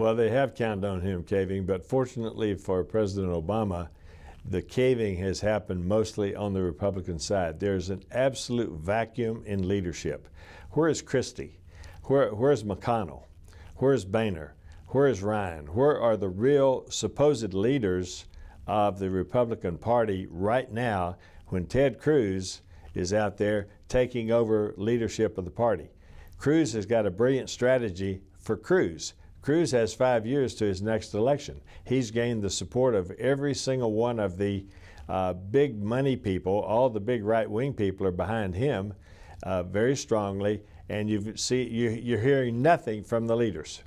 Well, they have counted on him caving, but fortunately for President Obama, the caving has happened mostly on the Republican side. There's an absolute vacuum in leadership. Where is Christie? Where, where's McConnell? Where's Boehner? Where is Ryan? Where are the real supposed leaders of the Republican Party right now when Ted Cruz is out there taking over leadership of the party? Cruz has got a brilliant strategy for Cruz. Cruz has five years to his next election. He's gained the support of every single one of the uh, big money people. All the big right wing people are behind him uh, very strongly, and you see you, you're hearing nothing from the leaders.